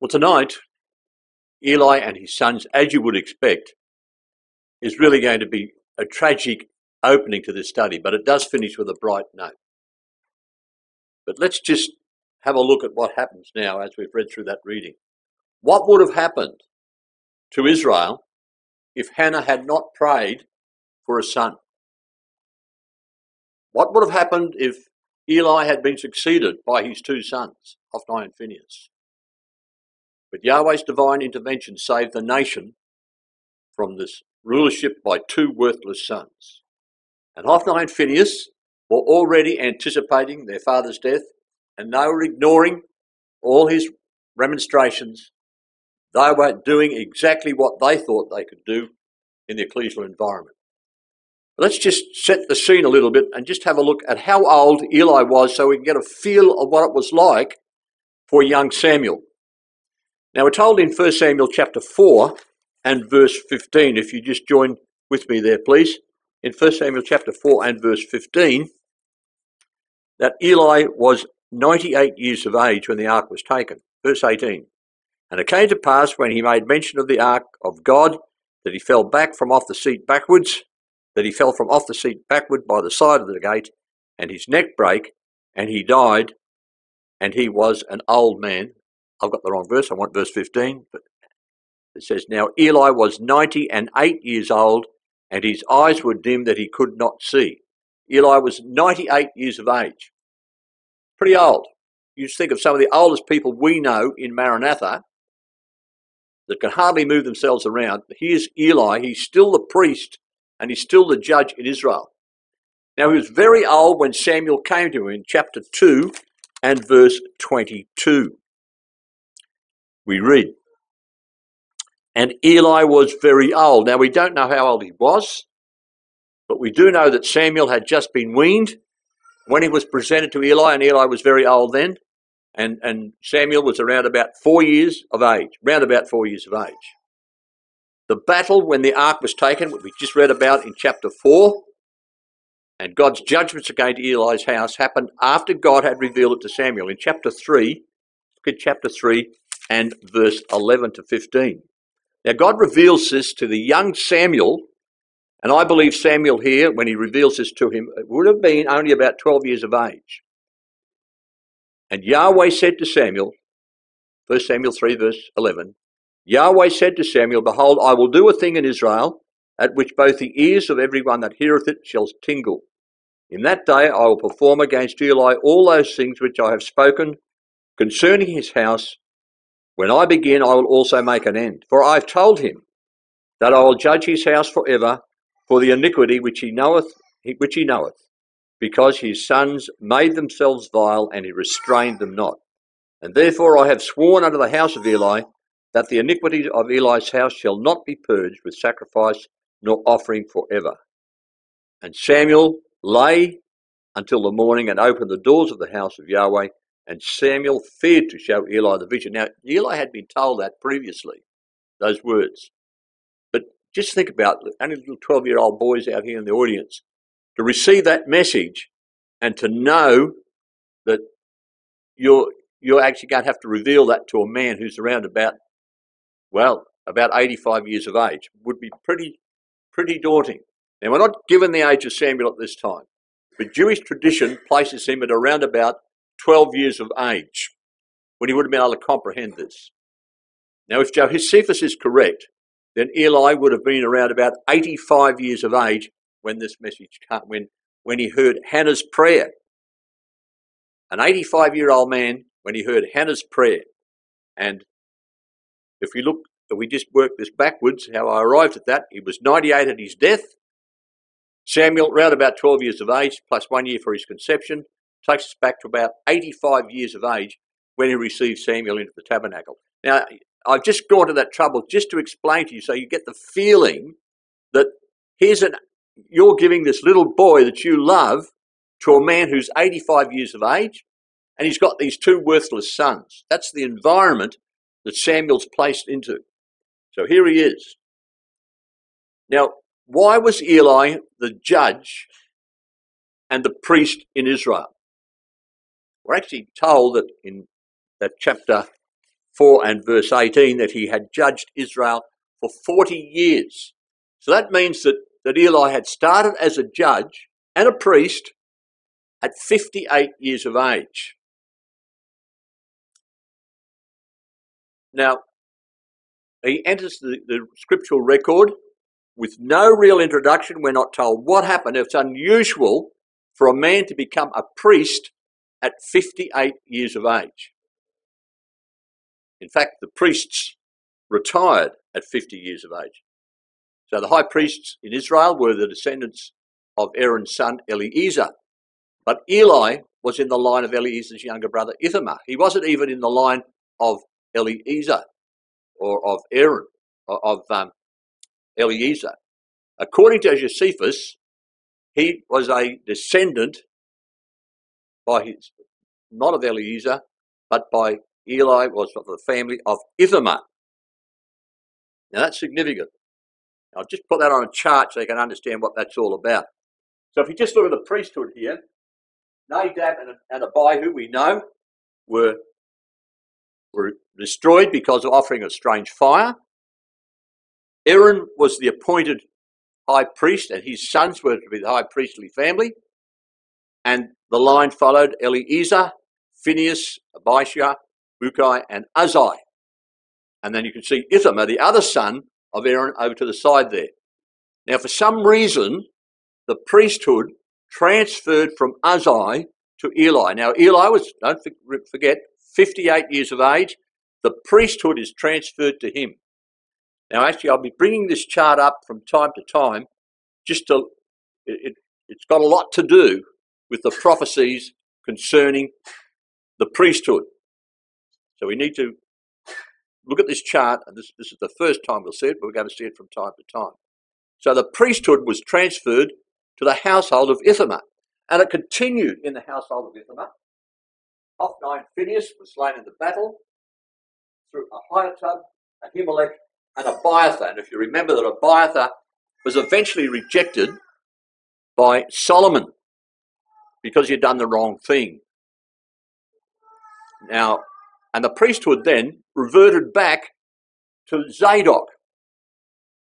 Well, tonight, Eli and his sons, as you would expect, is really going to be a tragic opening to this study, but it does finish with a bright note. But let's just have a look at what happens now as we've read through that reading. What would have happened to Israel if Hannah had not prayed for a son? What would have happened if Eli had been succeeded by his two sons, Hophni and Phinehas? But Yahweh's divine intervention saved the nation from this rulership by two worthless sons. And Hophni and Phinehas were already anticipating their father's death, and they were ignoring all his remonstrations. They were doing exactly what they thought they could do in the ecclesial environment. Let's just set the scene a little bit and just have a look at how old Eli was so we can get a feel of what it was like for young Samuel. Now we're told in 1 Samuel chapter 4 and verse 15, if you just join with me there, please. In 1 Samuel chapter 4 and verse 15, that Eli was 98 years of age when the ark was taken. Verse 18. And it came to pass when he made mention of the ark of God that he fell back from off the seat backwards, that he fell from off the seat backward by the side of the gate, and his neck brake, and he died, and he was an old man. I've got the wrong verse, I want verse 15, but it says, Now Eli was ninety and eight years old, and his eyes were dim that he could not see. Eli was 98 years of age. Pretty old. You think of some of the oldest people we know in Maranatha that can hardly move themselves around. Here's Eli. He's still the priest and he's still the judge in Israel. Now, he was very old when Samuel came to him in chapter 2 and verse 22. We read, And Eli was very old. Now, we don't know how old he was, but we do know that Samuel had just been weaned when he was presented to Eli, and Eli was very old then, and, and Samuel was around about four years of age, round about four years of age. The battle when the ark was taken, we just read about in chapter 4, and God's judgments against Eli's house happened after God had revealed it to Samuel. In chapter 3, look at chapter 3 and verse 11 to 15. Now, God reveals this to the young Samuel and I believe Samuel here, when he reveals this to him, would have been only about 12 years of age. And Yahweh said to Samuel, 1 Samuel 3, verse 11, Yahweh said to Samuel, Behold, I will do a thing in Israel, at which both the ears of every one that heareth it shall tingle. In that day I will perform against Eli all those things which I have spoken concerning his house. When I begin, I will also make an end. For I have told him that I will judge his house for ever for the iniquity which he knoweth, which he knoweth, because his sons made themselves vile, and he restrained them not. And therefore I have sworn unto the house of Eli that the iniquity of Eli's house shall not be purged with sacrifice nor offering for ever. And Samuel lay until the morning and opened the doors of the house of Yahweh. And Samuel feared to show Eli the vision. Now, Eli had been told that previously, those words. But just think about only little 12 year old boys out here in the audience to receive that message and to know that you're, you're actually going to have to reveal that to a man who's around about, well, about 85 years of age would be pretty, pretty daunting. Now, we're not given the age of Samuel at this time, but Jewish tradition places him at around about 12 years of age when he would have been able to comprehend this. Now, if Josephus is correct, then Eli would have been around about 85 years of age when this message came, when, when he heard Hannah's prayer. An 85 year old man, when he heard Hannah's prayer. And if we look, if we just work this backwards, how I arrived at that, he was 98 at his death. Samuel, around about 12 years of age, plus one year for his conception, takes us back to about 85 years of age when he received Samuel into the tabernacle. Now, I've just gone to that trouble just to explain to you so you get the feeling that here's an you're giving this little boy that you love to a man who's 85 years of age and he's got these two worthless sons. That's the environment that Samuel's placed into. So here he is. Now, why was Eli the judge and the priest in Israel? We're actually told that in that chapter 4 and verse 18 that he had judged Israel for 40 years. So that means that, that Eli had started as a judge and a priest at 58 years of age. Now, he enters the, the scriptural record with no real introduction. We're not told what happened. It's unusual for a man to become a priest at 58 years of age. In fact, the priests retired at 50 years of age. So the high priests in Israel were the descendants of Aaron's son Eleazar. But Eli was in the line of Eleazar's younger brother Ithamar. He wasn't even in the line of Eleazar or of Aaron, or of um, Eleazar. According to Josephus, he was a descendant by his, not of Eleazar, but by Eli was of the family of Ithamar. Now that's significant. I'll just put that on a chart so you can understand what that's all about. So if you just look at the priesthood here, Nadab and, and Abihu, we know, were, were destroyed because of offering a strange fire. Aaron was the appointed high priest, and his sons were to be the high priestly family. And the line followed Eleazar, Phinehas, Abishua, Bukki, and Uzziah. And then you can see Ithamar, the other son of Aaron, over to the side there. Now, for some reason, the priesthood transferred from Uzziah to Eli. Now, Eli was, don't forget, 58 years of age. The priesthood is transferred to him. Now, actually, I'll be bringing this chart up from time to time just to, it, it's got a lot to do with the prophecies concerning the priesthood. So we need to look at this chart, and this, this is the first time we'll see it, but we're going to see it from time to time. So the priesthood was transferred to the household of Ithamar, and it continued in the household of Ithamar. Hophni and Phinehas were slain in the battle through Ahitub, Ahimelech, and Abiathar. And if you remember that Abiathar was eventually rejected by Solomon because he'd done the wrong thing. Now, and the priesthood then reverted back to Zadok.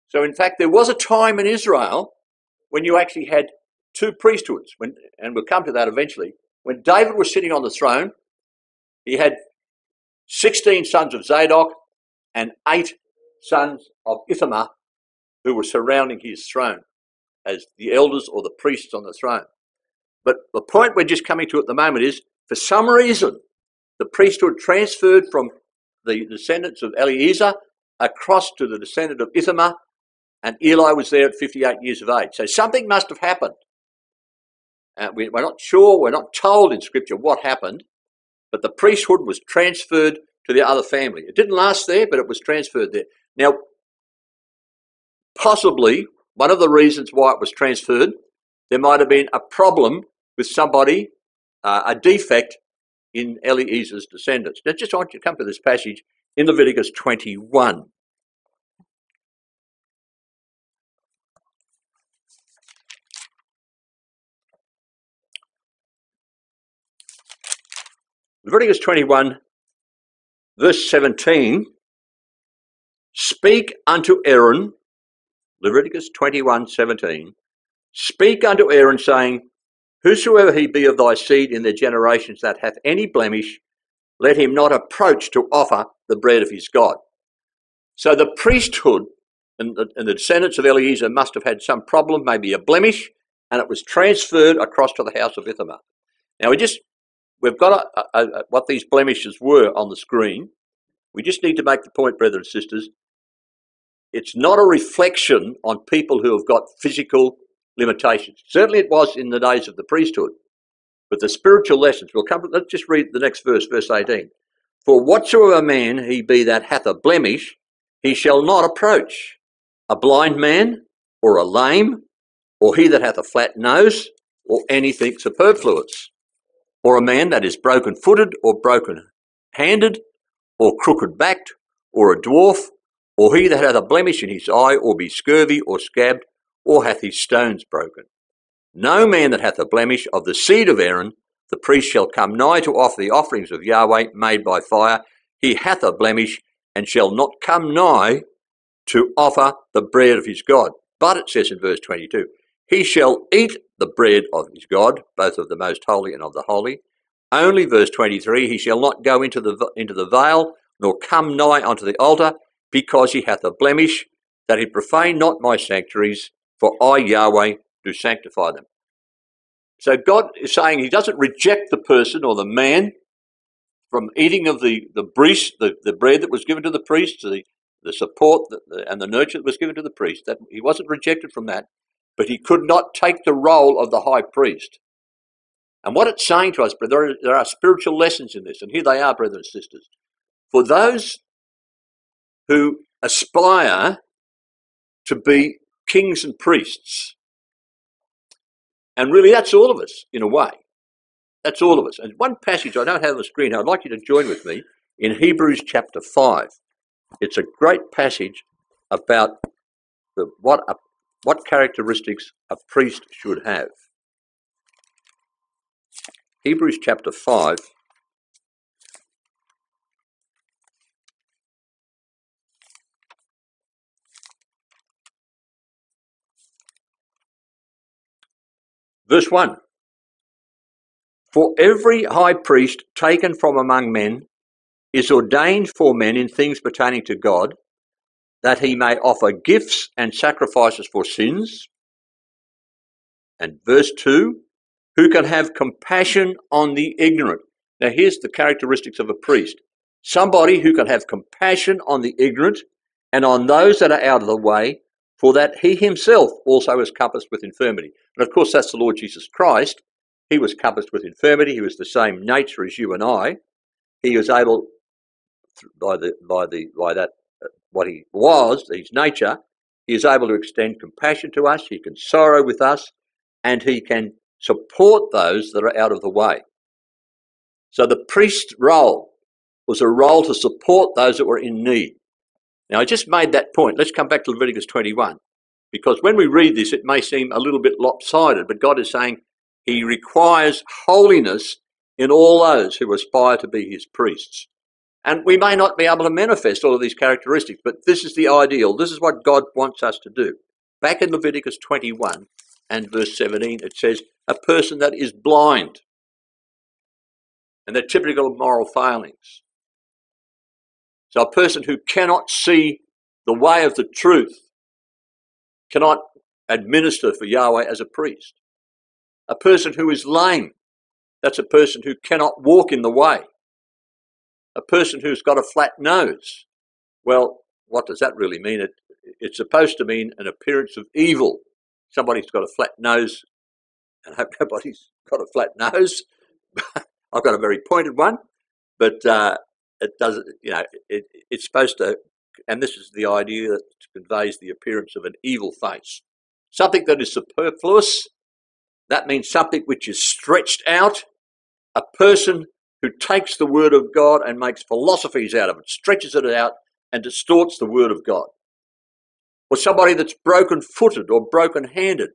So, in fact, there was a time in Israel when you actually had two priesthoods, when, and we'll come to that eventually. When David was sitting on the throne, he had 16 sons of Zadok and eight sons of Ithamar who were surrounding his throne as the elders or the priests on the throne. But the point we're just coming to at the moment is for some reason, the priesthood transferred from the descendants of Eliezer across to the descendant of Ithamar, and Eli was there at 58 years of age. So something must have happened. Uh, we, we're not sure, we're not told in Scripture what happened, but the priesthood was transferred to the other family. It didn't last there, but it was transferred there. Now, possibly one of the reasons why it was transferred, there might have been a problem with somebody, uh, a defect in Eliezer's descendants. Now, just want you to come to this passage in Leviticus 21. Leviticus 21, verse 17 Speak unto Aaron Leviticus 21 17. Speak unto Aaron, saying, Whosoever he be of thy seed in their generations that hath any blemish, let him not approach to offer the bread of his God. So the priesthood and the, and the descendants of Eleazar must have had some problem, maybe a blemish, and it was transferred across to the house of Ithamar. Now we just we've got a, a, a, what these blemishes were on the screen. We just need to make the point, brothers and sisters, it's not a reflection on people who have got physical limitations. Certainly it was in the days of the priesthood. But the spiritual lessons, we'll come, let's just read the next verse, verse 18. For whatsoever man he be that hath a blemish, he shall not approach a blind man, or a lame, or he that hath a flat nose, or anything superfluous, or a man that is broken footed, or broken handed, or crooked backed, or a dwarf, or he that hath a blemish in his eye, or be scurvy, or scabbed, or hath his stones broken. No man that hath a blemish of the seed of Aaron, the priest shall come nigh to offer the offerings of Yahweh made by fire. he hath a blemish, and shall not come nigh to offer the bread of his God. But it says in verse 22, he shall eat the bread of his God, both of the most holy and of the holy. Only verse 23, he shall not go into the, into the veil, nor come nigh unto the altar, because he hath a blemish, that he profane not my sanctuaries, for I, Yahweh, do sanctify them. So God is saying he doesn't reject the person or the man from eating of the, the priest, the, the bread that was given to the priest, the, the support and the nurture that was given to the priest. That he wasn't rejected from that, but he could not take the role of the high priest. And what it's saying to us, brother, there are spiritual lessons in this, and here they are, brothers and sisters. For those who aspire to be kings and priests, and really that's all of us in a way. That's all of us. And one passage I don't have on the screen, I'd like you to join with me in Hebrews chapter 5. It's a great passage about the, what, a, what characteristics a priest should have. Hebrews chapter 5. Verse 1 For every high priest taken from among men is ordained for men in things pertaining to God, that he may offer gifts and sacrifices for sins. And verse 2 Who can have compassion on the ignorant? Now, here's the characteristics of a priest somebody who can have compassion on the ignorant and on those that are out of the way, for that he himself also was compassed with infirmity. And of course, that's the Lord Jesus Christ. He was compassed with infirmity. He was the same nature as you and I. He was able, by the by the by that uh, what he was, his nature, he is able to extend compassion to us. He can sorrow with us, and he can support those that are out of the way. So the priest role was a role to support those that were in need. Now I just made that point. Let's come back to Leviticus 21. Because when we read this, it may seem a little bit lopsided, but God is saying He requires holiness in all those who aspire to be His priests. And we may not be able to manifest all of these characteristics, but this is the ideal. This is what God wants us to do. Back in Leviticus 21 and verse 17, it says, A person that is blind, and they're typical of moral failings. So a person who cannot see the way of the truth cannot administer for Yahweh as a priest. A person who is lame, that's a person who cannot walk in the way. A person who's got a flat nose, well, what does that really mean? It, it's supposed to mean an appearance of evil. Somebody's got a flat nose, and I hope nobody's got a flat nose. I've got a very pointed one, but uh, it doesn't, you know, it, it's supposed to and this is the idea that conveys the appearance of an evil face. Something that is superfluous, that means something which is stretched out. A person who takes the word of God and makes philosophies out of it, stretches it out and distorts the word of God. Or somebody that's broken footed or broken handed.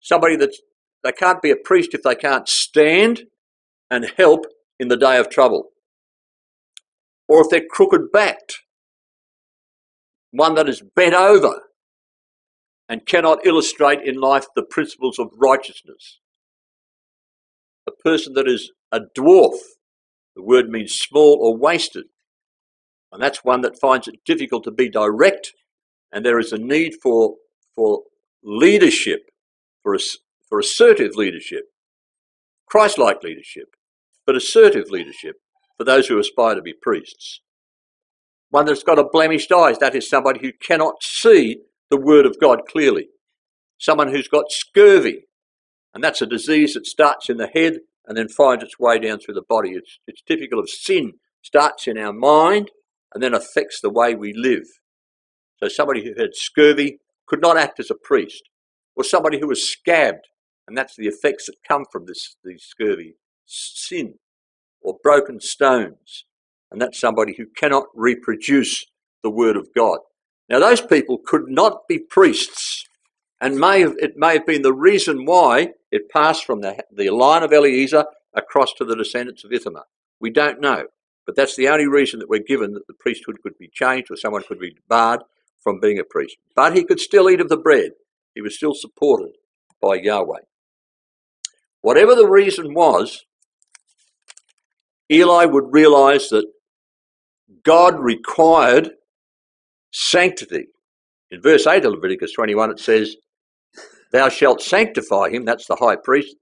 Somebody that's, they can't be a priest if they can't stand and help in the day of trouble. Or if they're crooked backed one that is bent over and cannot illustrate in life the principles of righteousness. A person that is a dwarf, the word means small or wasted, and that's one that finds it difficult to be direct, and there is a need for, for leadership, for, for assertive leadership, Christ like leadership, but assertive leadership for those who aspire to be priests. One that's got a blemished eyes, that is somebody who cannot see the word of God clearly. Someone who's got scurvy, and that's a disease that starts in the head and then finds its way down through the body. It's, it's typical of sin, starts in our mind and then affects the way we live. So somebody who had scurvy could not act as a priest, or somebody who was scabbed, and that's the effects that come from this, these scurvy, sin, or broken stones, and that's somebody who cannot reproduce the word of God. Now, those people could not be priests, and may have, it may have been the reason why it passed from the, the line of Eliezer across to the descendants of Ithamar. We don't know. But that's the only reason that we're given that the priesthood could be changed or someone could be barred from being a priest. But he could still eat of the bread. He was still supported by Yahweh. Whatever the reason was, Eli would realize that God required sanctity. In verse 8 of Leviticus 21, it says, Thou shalt sanctify him, that's the high priest,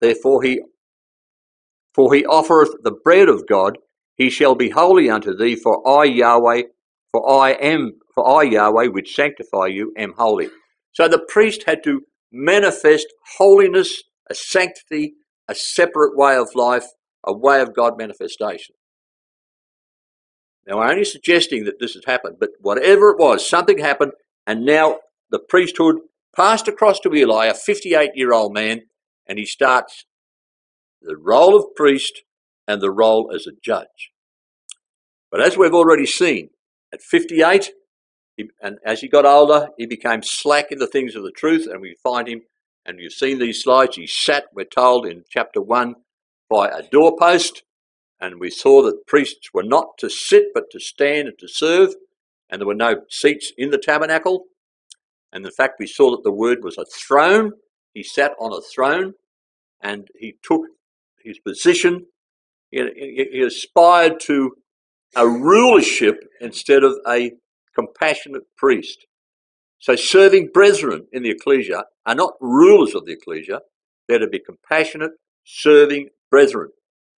therefore he for he offereth the bread of God, he shall be holy unto thee, for I Yahweh, for I am, for I Yahweh, which sanctify you, am holy. So the priest had to manifest holiness, a sanctity, a separate way of life, a way of God manifestation. Now, I'm only suggesting that this has happened, but whatever it was, something happened, and now the priesthood passed across to Eli, a 58 year old man, and he starts the role of priest and the role as a judge. But as we've already seen, at 58, he, and as he got older, he became slack in the things of the truth, and we find him, and you've seen these slides, he sat, we're told in chapter 1, by a doorpost, and we saw that priests were not to sit but to stand and to serve, and there were no seats in the tabernacle. And in fact, we saw that the word was a throne. He sat on a throne and he took his position. He, he aspired to a rulership instead of a compassionate priest. So serving brethren in the ecclesia are not rulers of the ecclesia. They're to be compassionate, serving brethren.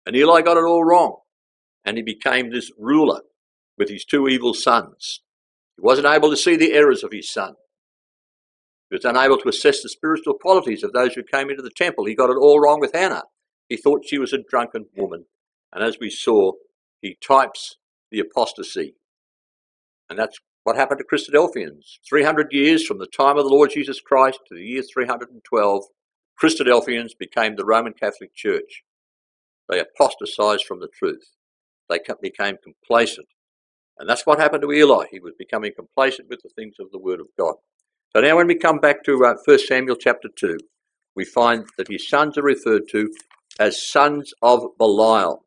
And Eli got it all wrong. And he became this ruler with his two evil sons. He wasn't able to see the errors of his son. He was unable to assess the spiritual qualities of those who came into the temple. He got it all wrong with Hannah. He thought she was a drunken woman. And as we saw, he types the apostasy. And that's what happened to Christadelphians. 300 years from the time of the Lord Jesus Christ to the year 312, Christadelphians became the Roman Catholic Church. They apostatized from the truth. They became complacent. And that's what happened to Eli. He was becoming complacent with the things of the Word of God. So now when we come back to uh, 1 Samuel chapter 2, we find that his sons are referred to as sons of Belial.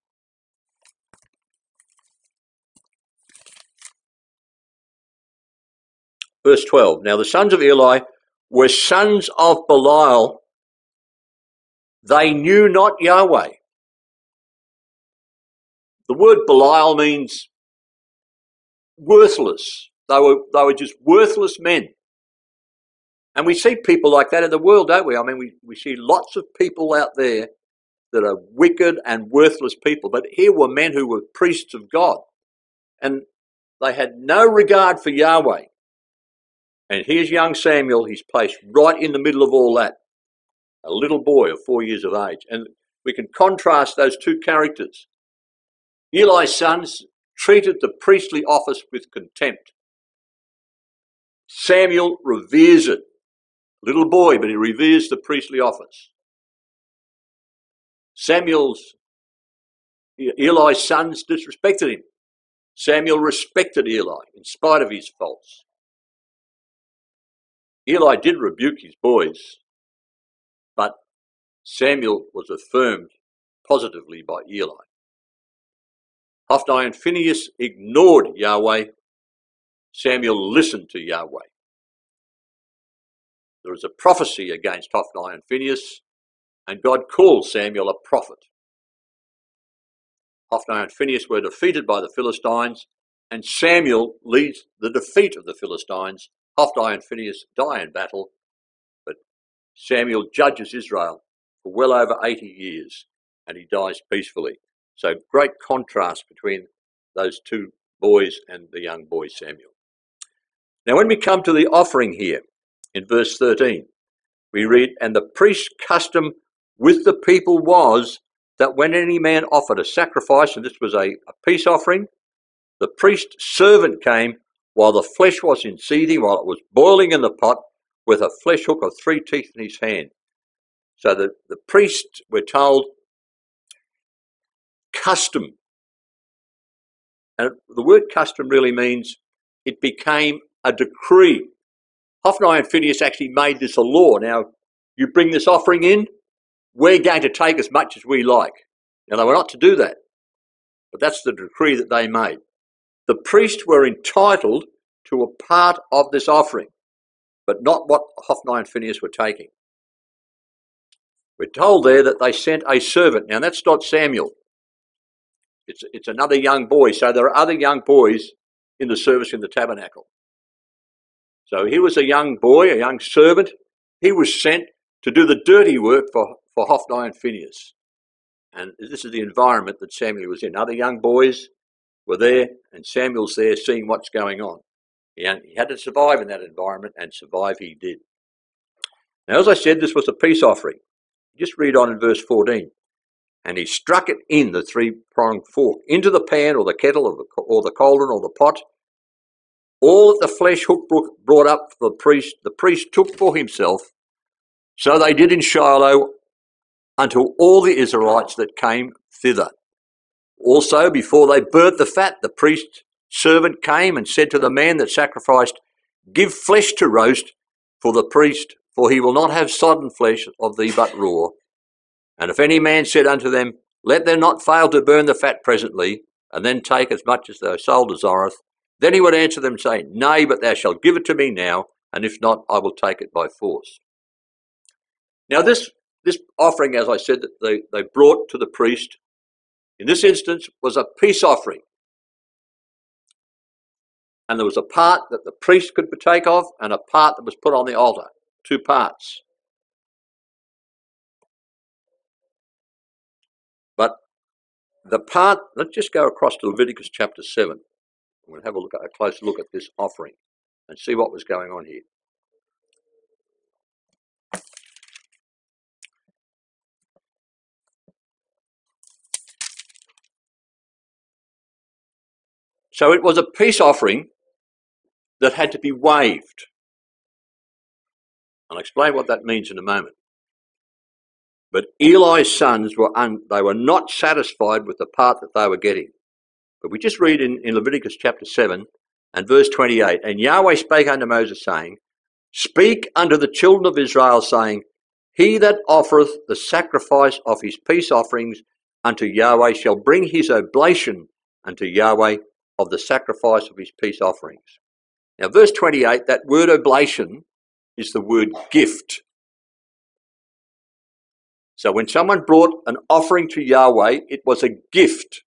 Verse 12 Now the sons of Eli were sons of Belial. They knew not Yahweh. The word Belial means worthless. They were, they were just worthless men. And we see people like that in the world, don't we? I mean, we, we see lots of people out there that are wicked and worthless people. But here were men who were priests of God. And they had no regard for Yahweh. And here's young Samuel. He's placed right in the middle of all that. A little boy of four years of age. And we can contrast those two characters. Eli's sons treated the priestly office with contempt. Samuel reveres it. Little boy, but he reveres the priestly office. Samuel's, Eli's sons disrespected him. Samuel respected Eli in spite of his faults. Eli did rebuke his boys, but Samuel was affirmed positively by Eli. Hophni and Phinehas ignored Yahweh. Samuel listened to Yahweh. There is a prophecy against Hophni and Phinehas, and God called Samuel a prophet. Hophni and Phinehas were defeated by the Philistines, and Samuel leads the defeat of the Philistines. Hophni and Phinehas die in battle, but Samuel judges Israel for well over 80 years, and he dies peacefully. So great contrast between those two boys and the young boy Samuel. Now, when we come to the offering here in verse 13, we read, And the priest's custom with the people was that when any man offered a sacrifice, and this was a, a peace offering, the priest's servant came while the flesh was in seething, while it was boiling in the pot, with a flesh hook of three teeth in his hand. So the, the priests were told custom. And the word custom really means it became a decree. Hophni and Phinehas actually made this a law. Now, you bring this offering in, we're going to take as much as we like. Now, they were not to do that. But that's the decree that they made. The priests were entitled to a part of this offering, but not what Hophni and Phinehas were taking. We're told there that they sent a servant. Now that's not Samuel. It's, it's another young boy. So there are other young boys in the service in the tabernacle. So he was a young boy, a young servant. He was sent to do the dirty work for, for Hophni and Phinehas. And this is the environment that Samuel was in. Other young boys were there, and Samuel's there seeing what's going on. He, he had to survive in that environment, and survive he did. Now, as I said, this was a peace offering. Just read on in verse 14. And he struck it in the three pronged fork into the pan or the kettle or the, or the cauldron or the pot. All that the flesh hook brought up for the priest, the priest took for himself. So they did in Shiloh unto all the Israelites that came thither. Also, before they burnt the fat, the priest's servant came and said to the man that sacrificed, Give flesh to roast for the priest, for he will not have sodden flesh of thee but raw. And if any man said unto them, Let them not fail to burn the fat presently, and then take as much as their soul desireth, then he would answer them, saying, Nay, but thou shalt give it to me now, and if not, I will take it by force. Now, this this offering, as I said, that they, they brought to the priest, in this instance, was a peace offering. And there was a part that the priest could partake of, and a part that was put on the altar. Two parts. The part, let's just go across to Leviticus chapter 7. We'll have a look at a closer look at this offering and see what was going on here. So it was a peace offering that had to be waved. I'll explain what that means in a moment. But Eli's sons were un, they were not satisfied with the part that they were getting. But we just read in, in Leviticus chapter 7 and verse 28 And Yahweh spake unto Moses, saying, Speak unto the children of Israel, saying, He that offereth the sacrifice of his peace offerings unto Yahweh shall bring his oblation unto Yahweh of the sacrifice of his peace offerings. Now, verse 28, that word oblation is the word gift. So when someone brought an offering to Yahweh, it was a gift.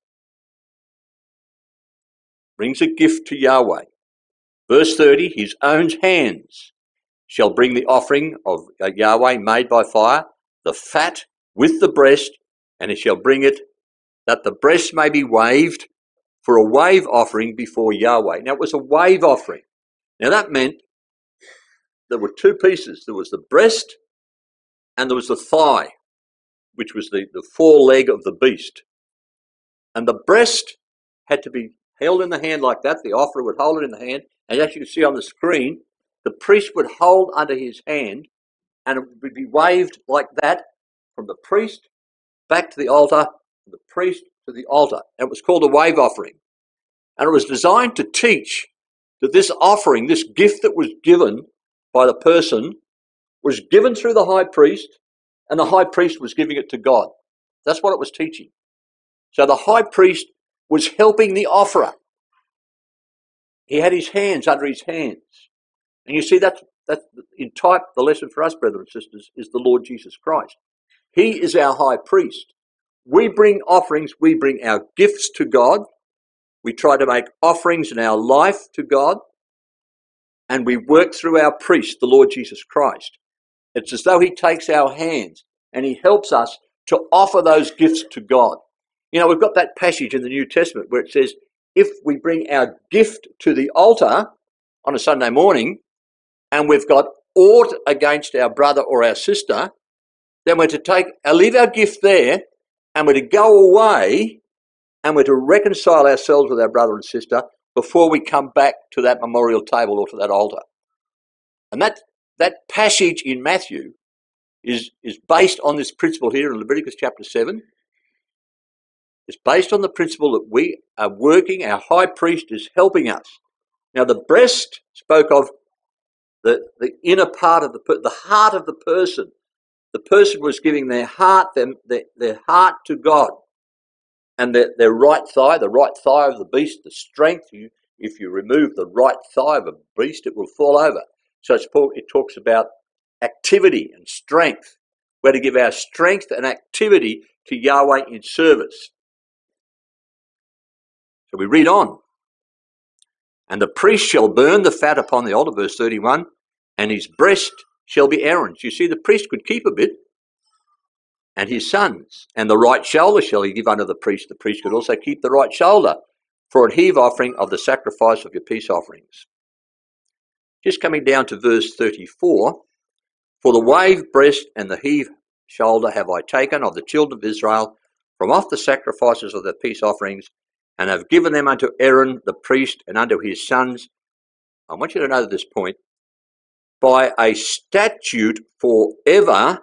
Brings a gift to Yahweh. Verse 30, his own hands shall bring the offering of uh, Yahweh made by fire, the fat with the breast, and he shall bring it that the breast may be waved for a wave offering before Yahweh. Now, it was a wave offering. Now, that meant there were two pieces there was the breast and there was the thigh, which was the, the foreleg of the beast. And the breast had to be held in the hand like that. The offerer would hold it in the hand. And as you can see on the screen, the priest would hold under his hand and it would be waved like that from the priest back to the altar, the priest to the altar. And it was called a wave offering. And it was designed to teach that this offering, this gift that was given by the person, was given through the high priest, and the high priest was giving it to God. That's what it was teaching. So the high priest was helping the offerer. He had his hands under his hands. And you see, that's, that's in type, the lesson for us, brothers and sisters, is the Lord Jesus Christ. He is our high priest. We bring offerings, we bring our gifts to God. We try to make offerings in our life to God. And we work through our priest, the Lord Jesus Christ. It's as though he takes our hands and he helps us to offer those gifts to God. You know, we've got that passage in the New Testament where it says, if we bring our gift to the altar on a Sunday morning and we've got aught against our brother or our sister, then we're to take, uh, leave our gift there and we're to go away and we're to reconcile ourselves with our brother and sister before we come back to that memorial table or to that altar. And that, that passage in Matthew is, is based on this principle here in Leviticus chapter 7. It's based on the principle that we are working, our high priest is helping us. Now, the breast spoke of the, the inner part of the, the heart of the person the person was giving their heart, their, their, their heart to God. and their, their right thigh, the right thigh of the beast, the strength. You, if you remove the right thigh of a beast, it will fall over. So it talks about activity and strength. We're to give our strength and activity to Yahweh in service. So we read on. And the priest shall burn the fat upon the altar, verse 31, and his breast shall be Aaron's. You see, the priest could keep a bit, and his sons. And the right shoulder shall he give unto the priest. The priest could also keep the right shoulder for an heave offering of the sacrifice of your peace offerings. Just coming down to verse 34 For the wave breast and the heave shoulder have I taken of the children of Israel from off the sacrifices of their peace offerings, and have given them unto Aaron the priest and unto his sons. I want you to know this point by a statute forever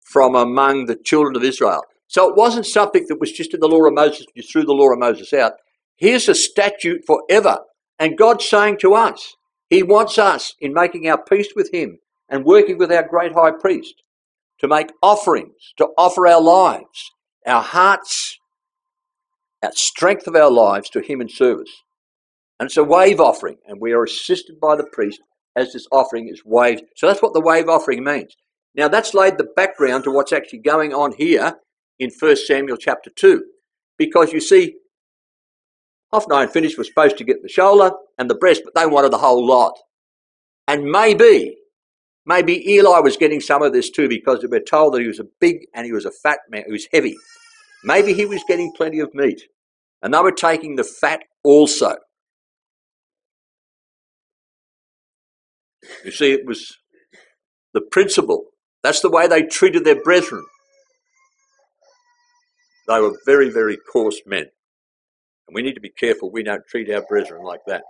from among the children of Israel. So it wasn't something that was just in the law of Moses, you threw the law of Moses out. Here's a statute forever. And God's saying to us, He wants us in making our peace with Him and working with our great high priest to make offerings, to offer our lives, our hearts, our strength of our lives to Him in service. And it's a wave offering, and we are assisted by the priest as this offering is waved. So that's what the wave offering means. Now that's laid the background to what's actually going on here in 1 Samuel chapter 2. Because you see, And Phinehas were supposed to get the shoulder and the breast, but they wanted the whole lot. And maybe, maybe Eli was getting some of this too because were told that he was a big and he was a fat man, he was heavy. Maybe he was getting plenty of meat. And they were taking the fat also. You see, it was the principle. That's the way they treated their brethren. They were very, very coarse men. And we need to be careful we don't treat our brethren like that.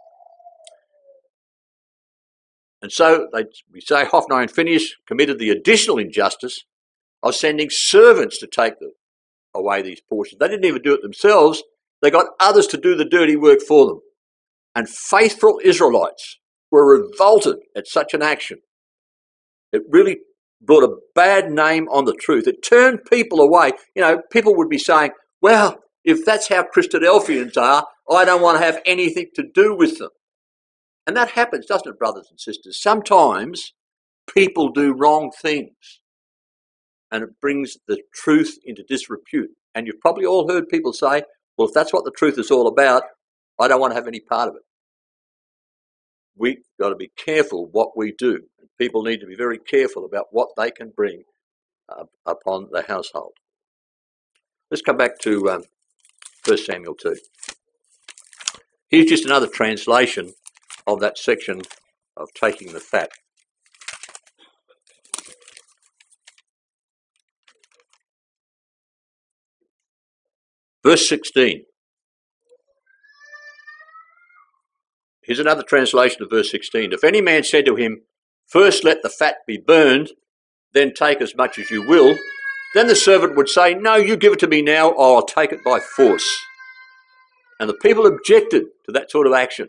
And so they, we say Hophni and Phinehas committed the additional injustice of sending servants to take the, away these portions. They didn't even do it themselves. They got others to do the dirty work for them. And faithful Israelites were revolted at such an action. It really brought a bad name on the truth. It turned people away. You know, people would be saying, well, if that's how Christadelphians are, I don't want to have anything to do with them. And that happens, doesn't it, brothers and sisters? Sometimes people do wrong things and it brings the truth into disrepute. And you've probably all heard people say, well, if that's what the truth is all about, I don't want to have any part of it. We've got to be careful what we do. People need to be very careful about what they can bring uh, upon the household. Let's come back to um, 1 Samuel 2. Here's just another translation of that section of taking the fat. Verse 16. Here's another translation of verse 16. If any man said to him, First let the fat be burned, then take as much as you will, then the servant would say, No, you give it to me now, or I'll take it by force. And the people objected to that sort of action.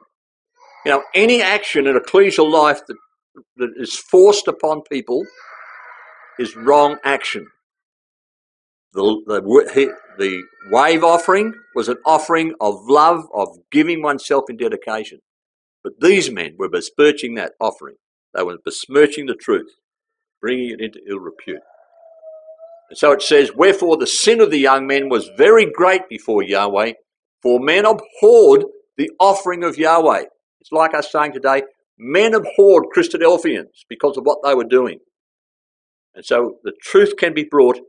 You know, any action in ecclesial life that, that is forced upon people is wrong action. The, the, the wave offering was an offering of love, of giving oneself in dedication. But these men were besmirching that offering. They were besmirching the truth, bringing it into ill repute. So it says, Wherefore the sin of the young men was very great before Yahweh, for men abhorred the offering of Yahweh. It's like us saying today, men abhorred Christadelphians because of what they were doing. And so the truth can be brought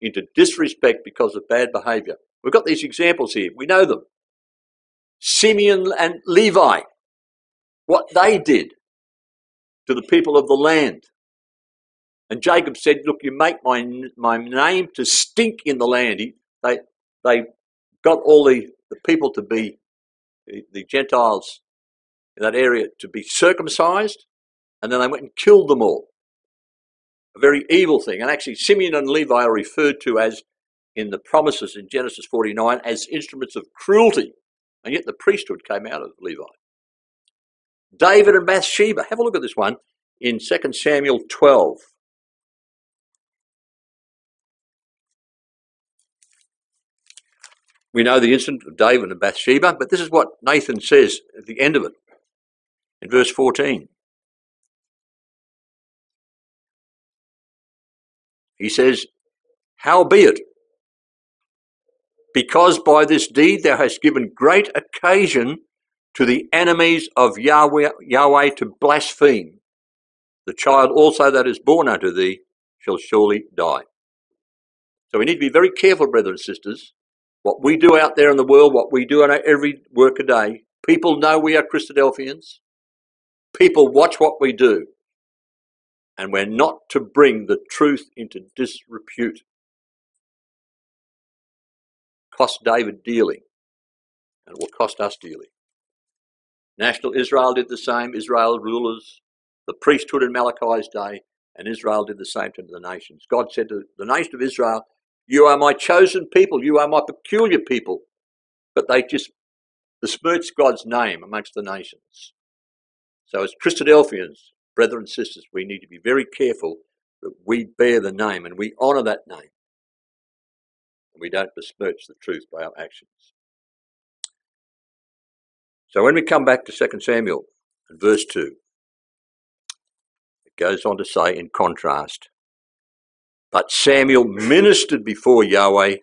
into disrespect because of bad behavior. We've got these examples here. We know them. Simeon and Levi, what they did to the people of the land. And Jacob said, Look, you make my, my name to stink in the land. He, they, they got all the, the people to be, the, the Gentiles in that area to be circumcised, and then they went and killed them all. A very evil thing. And actually, Simeon and Levi are referred to as, in the promises in Genesis 49, as instruments of cruelty. And yet the priesthood came out of Levi. David and Bathsheba. Have a look at this one in 2 Samuel 12. We know the incident of David and Bathsheba, but this is what Nathan says at the end of it in verse 14. He says, Howbeit, because by this deed thou hast given great occasion to the enemies of Yahweh, Yahweh to blaspheme, the child also that is born unto thee shall surely die. So we need to be very careful, brothers and sisters. What we do out there in the world, what we do in our every work a day, people know we are Christadelphians. People watch what we do. And we're not to bring the truth into disrepute. Cost David dearly, and it will cost us dearly. National Israel did the same, Israel rulers, the priesthood in Malachi's day, and Israel did the same to the nations. God said to the nation of Israel, You are my chosen people, you are my peculiar people. But they just besmirched God's name amongst the nations. So, as Christadelphians, brethren and sisters, we need to be very careful that we bear the name and we honour that name. And we don't besmirch the truth by our actions. So, when we come back to 2 Samuel and verse 2, it goes on to say in contrast, but Samuel ministered before Yahweh,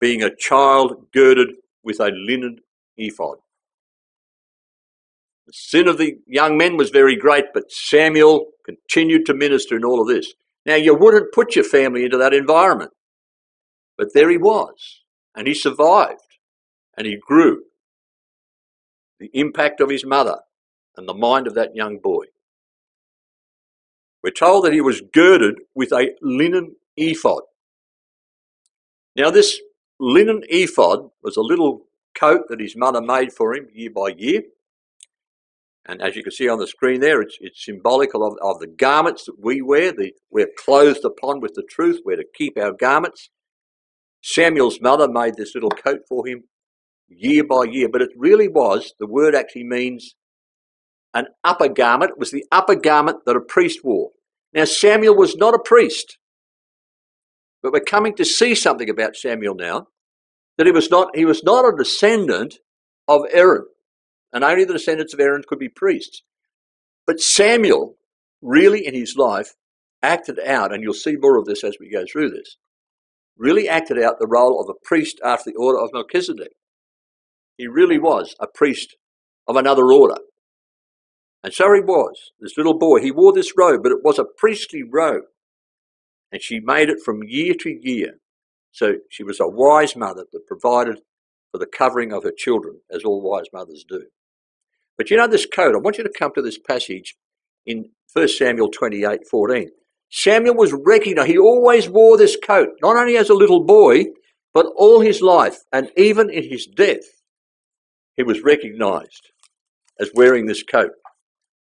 being a child girded with a linen ephod. The sin of the young men was very great, but Samuel continued to minister in all of this. Now, you wouldn't put your family into that environment, but there he was, and he survived, and he grew. The impact of his mother and the mind of that young boy. We're told that he was girded with a linen ephod. Now, this linen ephod was a little coat that his mother made for him year by year. And as you can see on the screen there, it's, it's symbolical of, of the garments that we wear. The, we're clothed upon with the truth. We're to keep our garments. Samuel's mother made this little coat for him year by year, but it really was, the word actually means an upper garment. It was the upper garment that a priest wore. Now, Samuel was not a priest, but we're coming to see something about Samuel now that he was not, he was not a descendant of Aaron, and only the descendants of Aaron could be priests. But Samuel, really in his life, acted out, and you'll see more of this as we go through this, really acted out the role of a priest after the order of Melchizedek. He really was a priest of another order. And so he was, this little boy. He wore this robe, but it was a priestly robe. And she made it from year to year. So she was a wise mother that provided for the covering of her children, as all wise mothers do. But you know this coat, I want you to come to this passage in 1 Samuel 28 14. Samuel was recognized, he always wore this coat, not only as a little boy, but all his life, and even in his death, he was recognized as wearing this coat.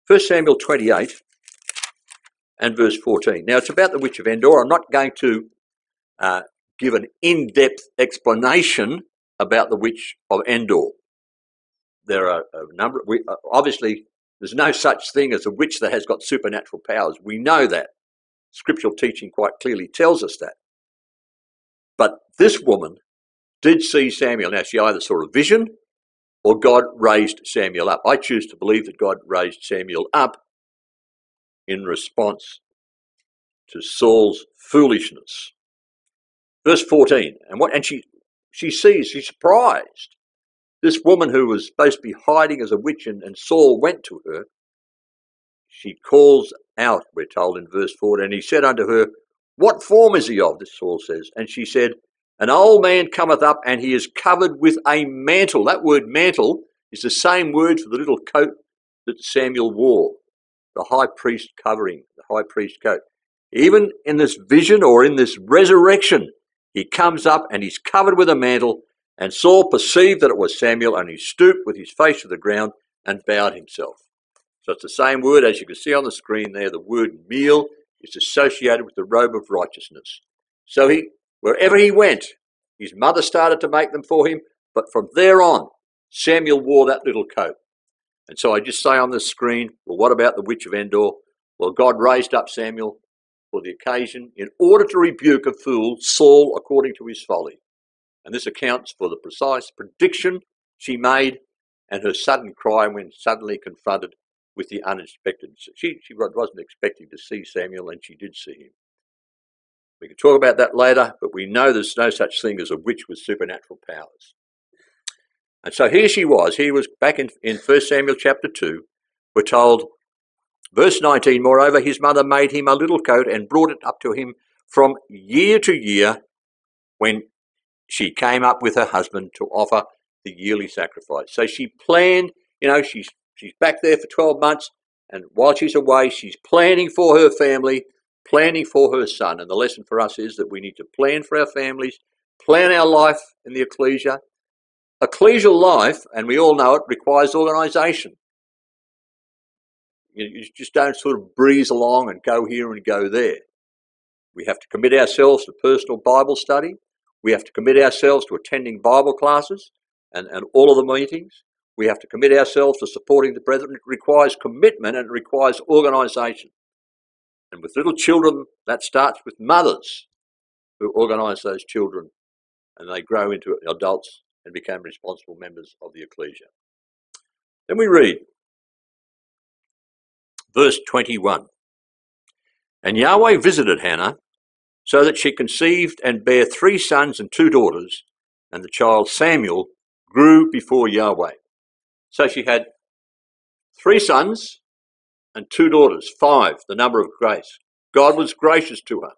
1 Samuel 28 and verse 14. Now, it's about the witch of Endor. I'm not going to uh, give an in depth explanation about the witch of Endor. There are a number, we, uh, obviously, there's no such thing as a witch that has got supernatural powers. We know that. Scriptural teaching quite clearly tells us that. But this woman did see Samuel. Now, she either saw a vision or God raised Samuel up. I choose to believe that God raised Samuel up in response to Saul's foolishness. Verse 14, and what and she she sees, she's surprised. This woman who was supposed to be hiding as a witch and, and Saul went to her, she calls out, we're told in verse 4, and he said unto her, What form is he of? This Saul says. And she said, an old man cometh up, and he is covered with a mantle. That word mantle is the same word for the little coat that Samuel wore, the high priest covering, the high priest coat. Even in this vision or in this resurrection, he comes up and he's covered with a mantle. And Saul perceived that it was Samuel, and he stooped with his face to the ground and bowed himself. So it's the same word as you can see on the screen there. The word meal is associated with the robe of righteousness. So he Wherever he went, his mother started to make them for him, but from there on, Samuel wore that little coat. And so I just say on the screen, well, what about the witch of Endor? Well, God raised up Samuel for the occasion in order to rebuke a fool, Saul, according to his folly. And this accounts for the precise prediction she made and her sudden cry when suddenly confronted with the unexpected. She, she wasn't expecting to see Samuel, and she did see him. We can talk about that later, but we know there's no such thing as a witch with supernatural powers. And so here she was. He was back in, in 1 Samuel chapter 2. We're told, verse 19, moreover, his mother made him a little coat and brought it up to him from year to year when she came up with her husband to offer the yearly sacrifice. So she planned, you know, she's she's back there for 12 months, and while she's away, she's planning for her family, planning for her son. And the lesson for us is that we need to plan for our families, plan our life in the ecclesia. Ecclesial life, and we all know it, requires organisation. You just don't sort of breeze along and go here and go there. We have to commit ourselves to personal Bible study. We have to commit ourselves to attending Bible classes and, and all of the meetings. We have to commit ourselves to supporting the brethren. It requires commitment and it requires organisation. And with little children, that starts with mothers who organise those children and they grow into adults and became responsible members of the ecclesia. Then we read verse 21 And Yahweh visited Hannah so that she conceived and bare three sons and two daughters, and the child Samuel grew before Yahweh. So she had three sons and two daughters, five, the number of grace. God was gracious to her.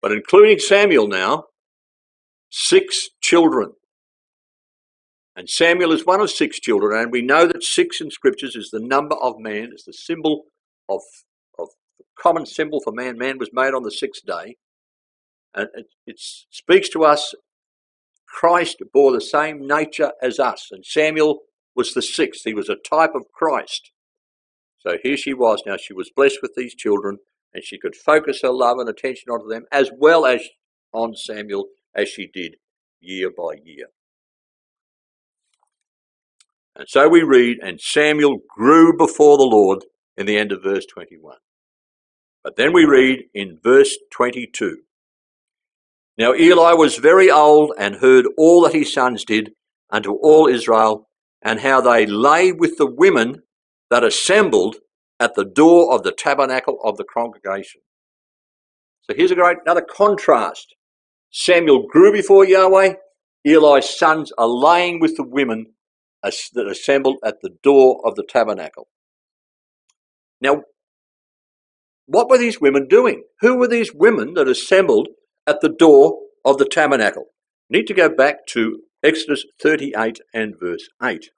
But including Samuel now, six children. And Samuel is one of six children, and we know that six in scriptures is the number of man, it's the symbol of, of common symbol for man. Man was made on the sixth day. And it, it speaks to us Christ bore the same nature as us, and Samuel was the sixth. He was a type of Christ. So here she was now. She was blessed with these children, and she could focus her love and attention onto them as well as on Samuel as she did year by year. And so we read, and Samuel grew before the Lord in the end of verse 21. But then we read in verse 22 Now Eli was very old and heard all that his sons did unto all Israel, and how they lay with the women that assembled at the door of the tabernacle of the congregation. So here's a great another contrast. Samuel grew before Yahweh. Eli's sons are laying with the women that assembled at the door of the tabernacle. Now, what were these women doing? Who were these women that assembled at the door of the tabernacle? need to go back to Exodus 38 and verse 8.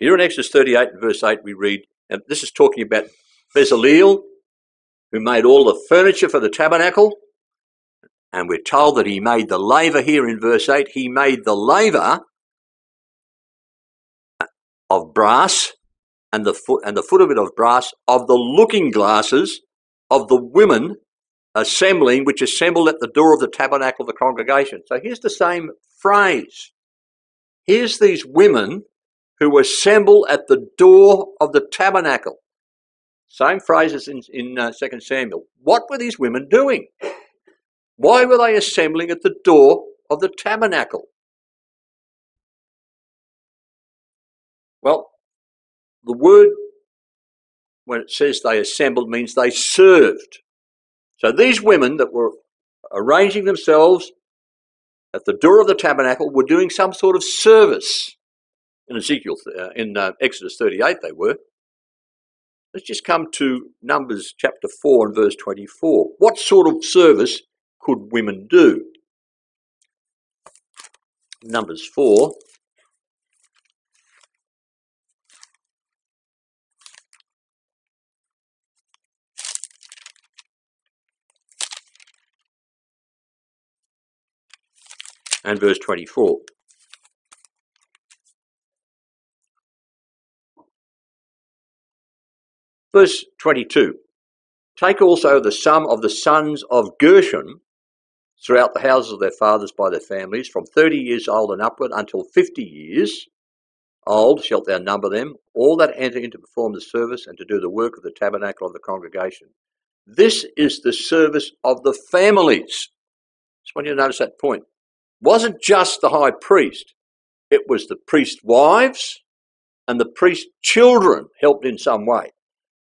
Here in Exodus 38 and verse 8, we read, and this is talking about Bezaleel, who made all the furniture for the tabernacle. And we're told that he made the laver here in verse 8. He made the laver of brass and the foot and the foot of it of brass of the looking glasses of the women assembling which assembled at the door of the tabernacle of the congregation. So here's the same phrase. Here's these women who assemble at the door of the tabernacle. Same phrases in, in uh, 2 Samuel. What were these women doing? Why were they assembling at the door of the tabernacle? Well, the word, when it says they assembled, means they served. So these women that were arranging themselves at the door of the tabernacle were doing some sort of service in Ezekiel, uh, in uh, Exodus 38, they were. Let's just come to Numbers chapter 4 and verse 24. What sort of service could women do? Numbers 4. And verse 24. Verse 22 Take also the sum of the sons of Gershon throughout the houses of their fathers by their families, from thirty years old and upward until fifty years old shalt thou number them, all that enter in to perform the service and to do the work of the tabernacle of the congregation. This is the service of the families. Just want you to notice that point. Wasn't just the high priest, it was the priest's wives and the priest's children helped in some way.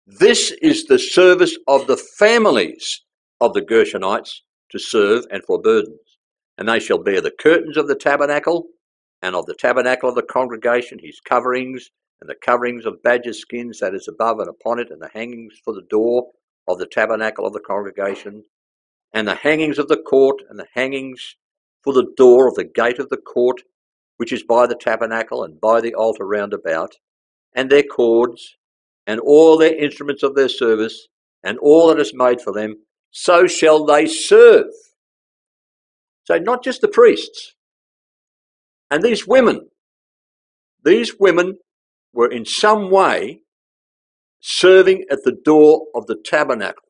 This is the service of the families of the Gershonites to serve and for burdens. And they shall bear the curtains of the tabernacle and of the tabernacle of the congregation, his coverings, and the coverings of badger skins that is above and upon it, and the hangings for the door of the tabernacle of the congregation, and the hangings of the court, and the hangings for the door of the gate of the court, which is by the tabernacle and by the altar round about, and their cords, and all their instruments of their service, and all that is made for them, so shall they serve. So, not just the priests. And these women, these women were in some way serving at the door of the tabernacle.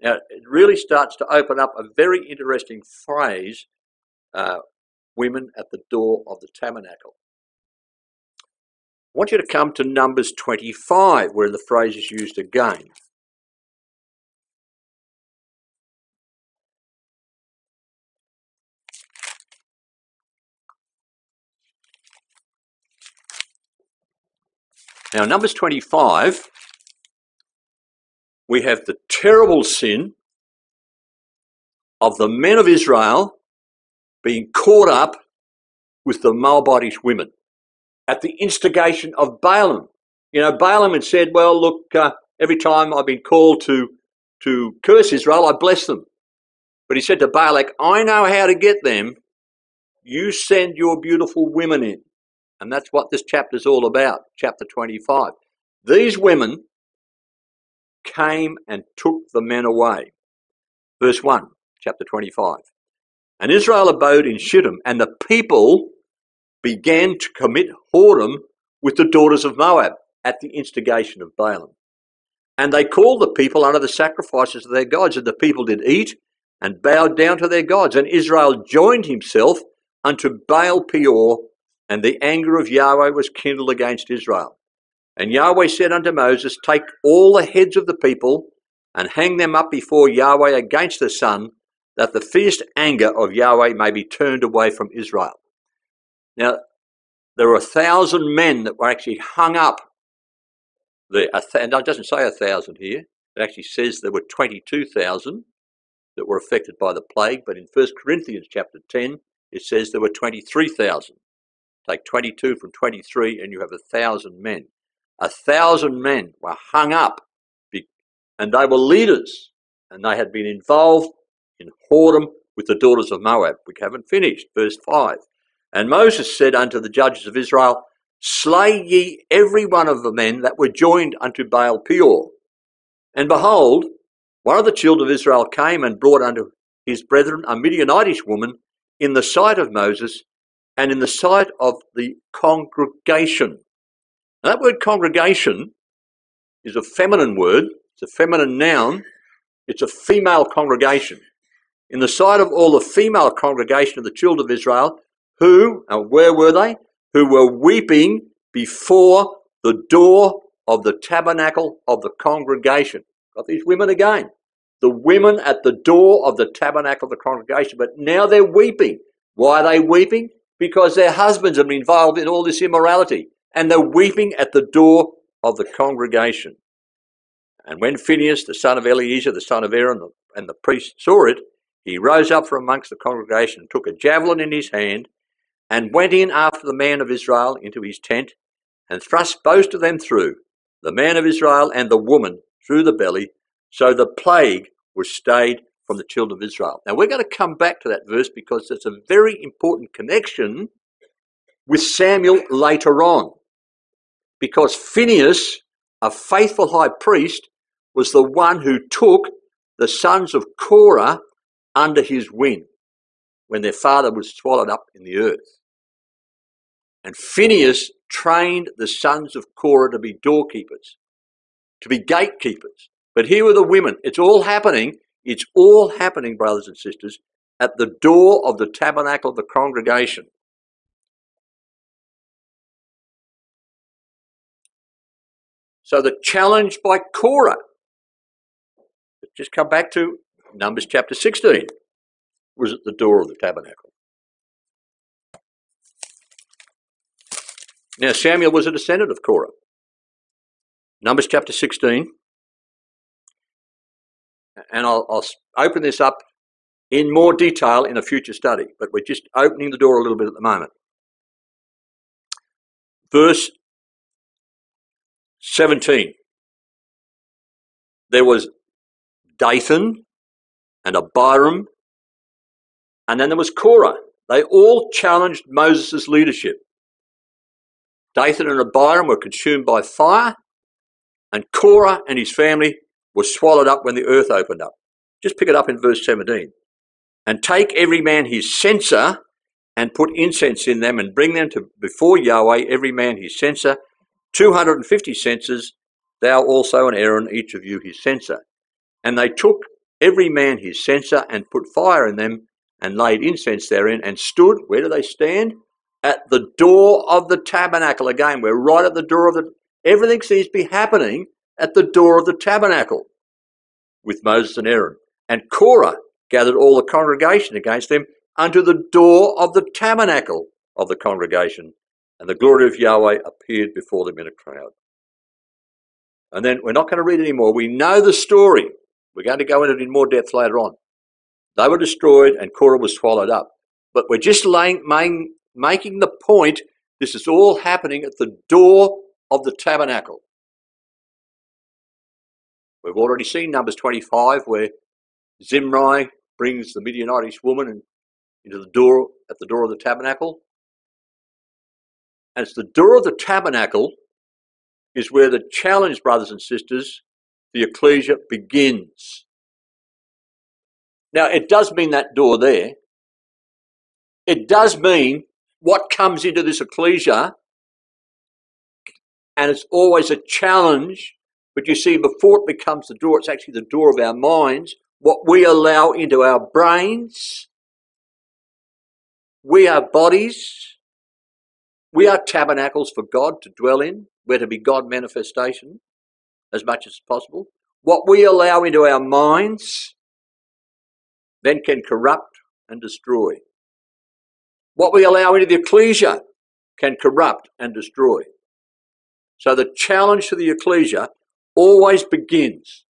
Now, it really starts to open up a very interesting phrase uh, women at the door of the tabernacle. I want you to come to Numbers 25, where the phrase is used again. Now, Numbers 25, we have the terrible sin of the men of Israel being caught up with the Moabitish women at the instigation of Balaam. You know, Balaam had said, Well, look, uh, every time I've been called to, to curse Israel, I bless them. But he said to Balak, I know how to get them. You send your beautiful women in. And that's what this chapter is all about, chapter 25. These women came and took the men away. Verse 1, chapter 25. And Israel abode in Shittim, and the people began to commit whoredom with the daughters of Moab at the instigation of Balaam. And they called the people unto the sacrifices of their gods, and the people did eat and bowed down to their gods. And Israel joined himself unto Baal Peor, and the anger of Yahweh was kindled against Israel. And Yahweh said unto Moses, Take all the heads of the people and hang them up before Yahweh against the sun, that the fierce anger of Yahweh may be turned away from Israel. Now, there were a thousand men that were actually hung up. There, and it doesn't say a thousand here. It actually says there were 22,000 that were affected by the plague. But in 1 Corinthians chapter 10, it says there were 23,000. Take 22 from 23 and you have a thousand men. A thousand men were hung up and they were leaders and they had been involved in whoredom with the daughters of Moab. We haven't finished. Verse 5. And Moses said unto the judges of Israel, Slay ye every one of the men that were joined unto Baal Peor. And behold, one of the children of Israel came and brought unto his brethren a Midianitish woman in the sight of Moses and in the sight of the congregation. Now, that word congregation is a feminine word, it's a feminine noun, it's a female congregation. In the sight of all the female congregation of the children of Israel, who, and where were they? Who were weeping before the door of the tabernacle of the congregation. Got these women again. The women at the door of the tabernacle of the congregation, but now they're weeping. Why are they weeping? because their husbands have been involved in all this immorality and they're weeping at the door of the congregation. And when Phinehas, the son of Eleazar, the son of Aaron, and the priest saw it, he rose up from amongst the congregation, took a javelin in his hand, and went in after the man of Israel into his tent, and thrust both of them through, the man of Israel and the woman through the belly, so the plague was stayed from the children of Israel. Now we're going to come back to that verse because there's a very important connection with Samuel later on. Because Phinehas, a faithful high priest, was the one who took the sons of Korah under his wing when their father was swallowed up in the earth. And Phinehas trained the sons of Korah to be doorkeepers, to be gatekeepers, But here were the women. It's all happening. It's all happening, brothers and sisters, at the door of the tabernacle of the congregation. So the challenge by Korah, just come back to Numbers chapter 16, was at the door of the tabernacle. Now, Samuel was a descendant of Korah. Numbers chapter 16. And I'll, I'll open this up in more detail in a future study, but we're just opening the door a little bit at the moment. Verse 17. There was Dathan and Abiram, and then there was Korah. They all challenged Moses' leadership. Dathan and Abiram were consumed by fire, and Korah and his family were swallowed up when the earth opened up. Just pick it up in verse 17. And take every man his censer and put incense in them and bring them to before Yahweh, every man his censer, 250 censers, thou also and Aaron, each of you his censer. And they took every man his censer and put fire in them and laid incense therein and stood, where do they stand? At the door of the tabernacle. Again, we're right at the door of the, everything seems to be happening at the door of the tabernacle with Moses and Aaron. And Korah gathered all the congregation against them unto the door of the tabernacle of the congregation. And the glory of Yahweh appeared before them in a crowd. And then we're not going to read anymore. We know the story. We're going to go into it in more depth later on. They were destroyed and Korah was swallowed up. But we're just laying, main, making the point this is all happening at the door of the tabernacle. We've already seen Numbers 25 where Zimri brings the Midianitish woman into the door at the door of the tabernacle. And it's the door of the tabernacle is where the challenge, brothers and sisters, the ecclesia begins. Now, it does mean that door there. It does mean what comes into this ecclesia, and it's always a challenge. But you see, before it becomes the door, it's actually the door of our minds, what we allow into our brains. We are bodies. We are tabernacles for God to dwell in. We're to be God manifestation as much as possible. What we allow into our minds then can corrupt and destroy. What we allow into the ecclesia can corrupt and destroy. So the challenge to the ecclesia always begins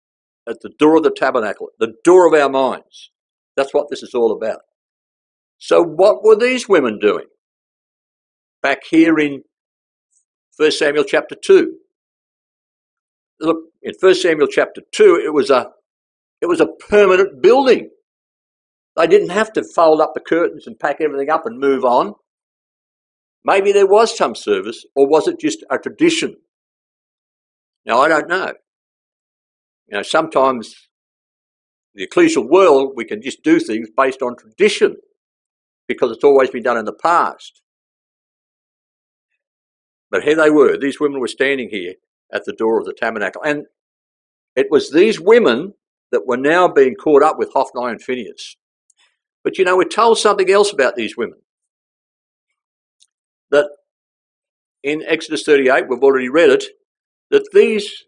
at the door of the tabernacle, the door of our minds. That's what this is all about. So, what were these women doing? Back here in 1 Samuel chapter 2. Look, in 1 Samuel chapter 2, it was a it was a permanent building. They didn't have to fold up the curtains and pack everything up and move on. Maybe there was some service, or was it just a tradition? Now, I don't know. You know, sometimes in the ecclesial world, we can just do things based on tradition because it's always been done in the past. But here they were. These women were standing here at the door of the tabernacle. And it was these women that were now being caught up with Hophni and Phinehas. But you know, we're told something else about these women. That in Exodus 38, we've already read it, that these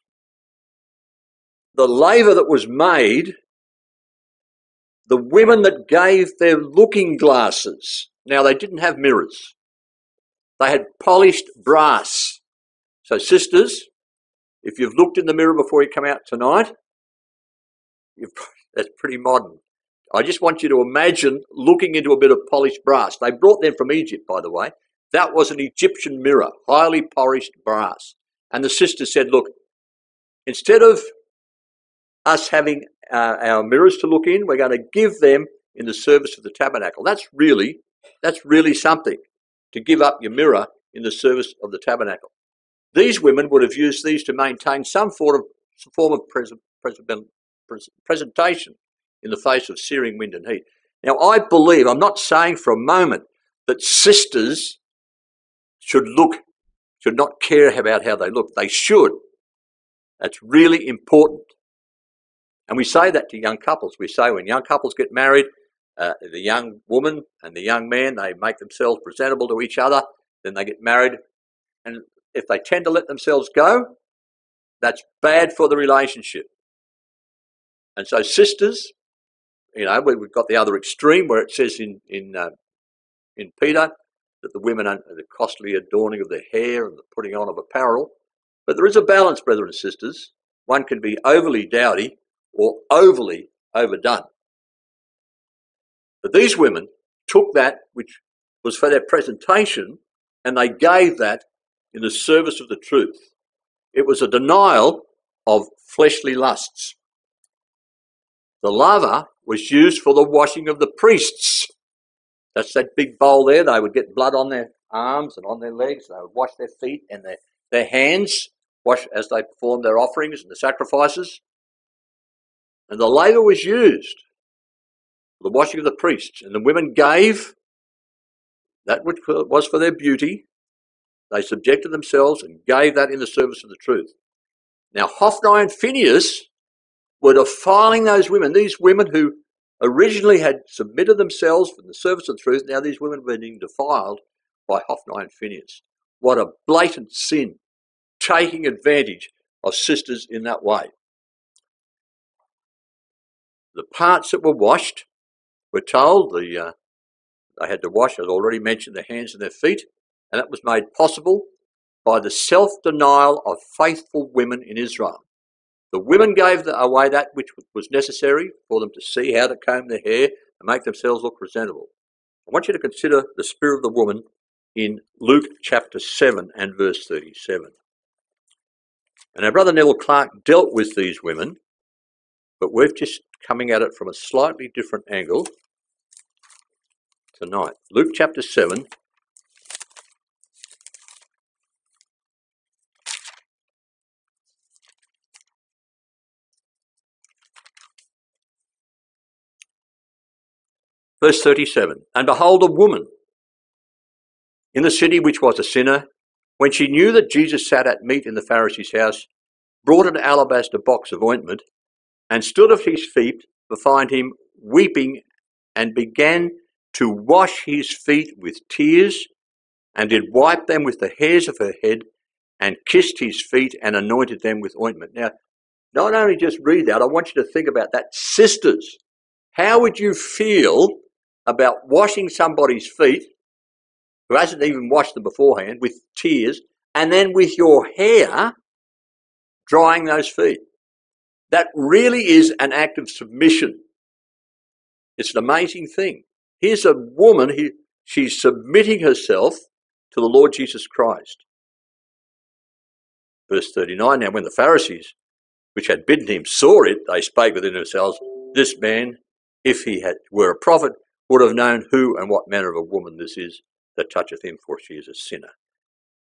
the laver that was made, the women that gave their looking glasses. Now, they didn't have mirrors, they had polished brass. So, sisters, if you've looked in the mirror before you come out tonight, that's pretty modern. I just want you to imagine looking into a bit of polished brass. They brought them from Egypt, by the way. That was an Egyptian mirror, highly polished brass. And the sister said, Look, instead of us having uh, our mirrors to look in, we're going to give them in the service of the tabernacle. That's really, that's really something to give up your mirror in the service of the tabernacle. These women would have used these to maintain some form of, form of pres- pres- presentation in the face of searing wind and heat. Now, I believe, I'm not saying for a moment that sisters should look, should not care about how they look. They should. That's really important. And we say that to young couples. We say when young couples get married, uh, the young woman and the young man, they make themselves presentable to each other, then they get married. And if they tend to let themselves go, that's bad for the relationship. And so, sisters, you know, we've got the other extreme where it says in in uh, in Peter that the women are the costly adorning of their hair and the putting on of apparel. But there is a balance, brethren and sisters. One can be overly dowdy or overly overdone. But these women took that which was for their presentation and they gave that in the service of the truth. It was a denial of fleshly lusts. The laver was used for the washing of the priests. That's that big bowl there. They would get blood on their arms and on their legs. They would wash their feet and their, their hands wash as they performed their offerings and the sacrifices. And the laver was used for the washing of the priests. And the women gave that which was for their beauty. They subjected themselves and gave that in the service of the truth. Now, Hophni and Phinehas were defiling those women, these women who originally had submitted themselves for the service of truth. Now these women were being defiled by Hophni and Phinehas. What a blatant sin, taking advantage of sisters in that way. The parts that were washed were told the uh, they had to wash, as already mentioned, their hands and their feet, and that was made possible by the self denial of faithful women in Israel. The women gave away that which was necessary for them to see how to comb their hair and make themselves look presentable. I want you to consider the spirit of the woman in Luke chapter 7 and verse 37. And our brother Neville Clark dealt with these women, but we're just coming at it from a slightly different angle tonight. Luke chapter 7 Verse 37 And behold, a woman in the city which was a sinner, when she knew that Jesus sat at meat in the Pharisee's house, brought an alabaster box of ointment, and stood at his feet behind him, weeping, and began to wash his feet with tears, and did wipe them with the hairs of her head, and kissed his feet, and anointed them with ointment. Now, not only just read that, I want you to think about that. Sisters, how would you feel about washing somebody's feet who hasn't even washed them beforehand with tears and then with your hair drying those feet. That really is an act of submission. It's an amazing thing. Here's a woman, he, she's submitting herself to the Lord Jesus Christ. Verse 39 Now, when the Pharisees, which had bidden him, saw it, they spake within themselves, This man, if he had, were a prophet, would have known who and what manner of a woman this is that toucheth him, for she is a sinner.